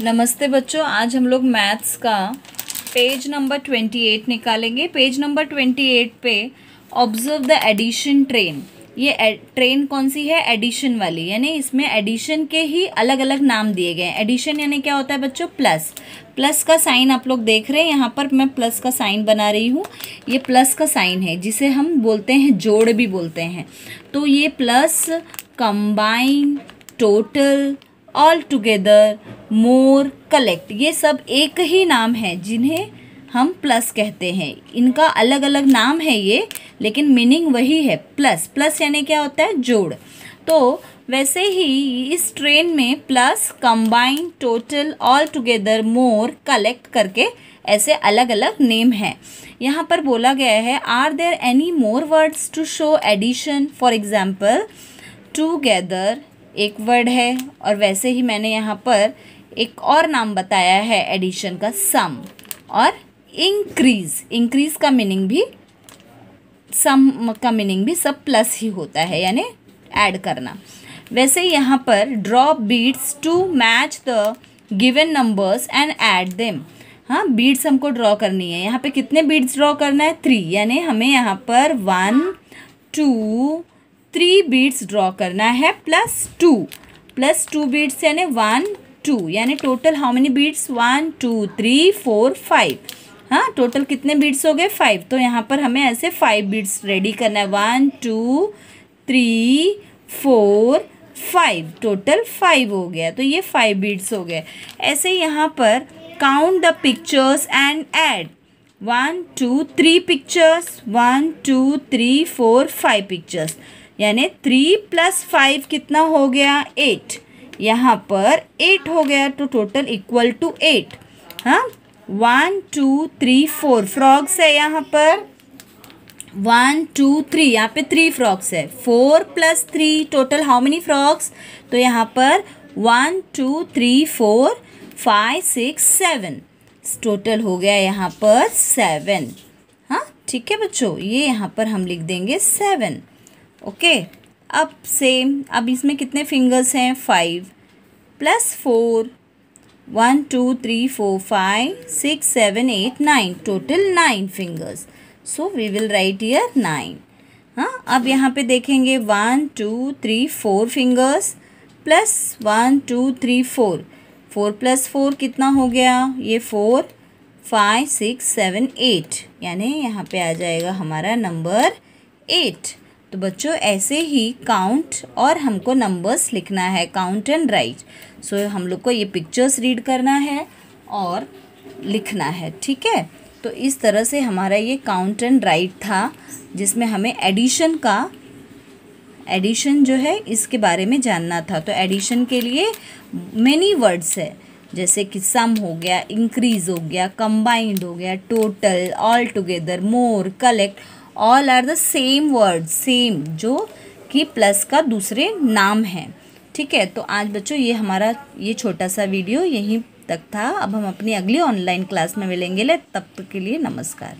नमस्ते बच्चों, आज हम लोग मैथ्स का पेज नंबर ट्वेंटी एट निकालेंगे। पेज नंबर ट्वेंटी एट पे ऑब्ज़र्व द एडिशन ट्रेन ये ट्रेन कौन सी है? एडिशन वाली। यानी इसमें एडिशन के ही अलग अलग नाम दिए गए हैं। एडिशन यानी क्या होता है बच्चों? प्लस प्लस का साइन आप लोग देख रहे हैं। यहाँ पर मैं प्लस का साइन बना रही हूँ। ये प्लस का साइन है, जिसे हम बोलते हैं, जोड़ भी बोलते हैं। तो ये plus combine total all together more collect ये सब एक ही नाम है जिन्हें हम प्लस कहते हैं। इनका अलग अलग नाम है ये, लेकिन मीनिंग वही है प्लस प्लस यानी क्या होता है? जोड़. तो वैसे ही इस ट्रेन में plus combine total all together more collect करके ऐसे अलग अलग नेम हैं। यहाँ पर बोला गया है are there any more words to show addition for example together एक वर्ड है और वैसे ही मैंने यहाँ पर एक और नाम बताया है एडिशन का सम और इंक्रीज इंक्रीज का मीनिंग भी सम का मीनिंग भी सब प्लस ही होता है, यानी ऐड करना। वैसे यहाँ पर draw beats to match the given numbers and add them हाँ बीट्स हमको ड्रॉ करनी है। यहाँ पे कितने बीट्स ड्रॉ करना है? थ्री यानी हमें यहाँ पर one two three beats draw करना है plus two plus two beats यानी वन टू यानी total how many beats one two three four five हाँ टोटल कितने बीट्स हो गए? फाइव तो यहाँ पर हमें ऐसे फाइव बीट्स रेडी करना है. One two three four five total five हो गया. तो ये फाइव बीट्स हो गए. ऐसे यहाँ पर count the pictures and add one two three pictures one two three four five pictures यानी थ्री प्लस फाइव कितना हो गया? एट यहाँ पर एट हो गया तो टोटल इक्वल टू एट हाँ? One two three four frocks है यहाँ पर. वन टू थ्री यहाँ पे थ्री फ्रॉक्स है. Four plus three total how many frocks तो यहाँ पर one two three four five six seven total हो गया यहाँ पर सेवन हाँ? ठीक है बच्चों? ये यहाँ पर हम लिख देंगे सेवन ओके? अब सेम अब इसमें कितने फिंगर्स हैं? Five plus four one two three four five six seven eight nine total nine fingers so we will write here nine हाँ अब यहाँ पे देखेंगे one two three four fingers plus one two three four four plus four कितना हो गया? ये four five six seven eight यानी यहाँ पे आ जाएगा हमारा नंबर एट तो बच्चों, ऐसे ही काउंट और हमको नंबर्स लिखना है काउंट एंड राइट सो हम लोग को ये पिक्चर्स रीड करना है और लिखना है, ठीक है? तो इस तरह से हमारा ये काउंट एंड राइट था, जिसमें हमें एडिशन का एडिशन जो है, इसके बारे में जानना था। तो एडिशन के लिए मेनी वर्ड्स है, जैसे कि सम हो गया इंक्रीज हो गया कंबाइंड हो गया total all together more collect all are the same word same जो कि प्लस का दूसरे नाम है। ठीक है तो आज बच्चों ये हमारा ये छोटा सा वीडियो यहीं तक था। अब हम अपनी अगली ऑनलाइन क्लास में मिलेंगे। ले, तब तक के लिए नमस्कार।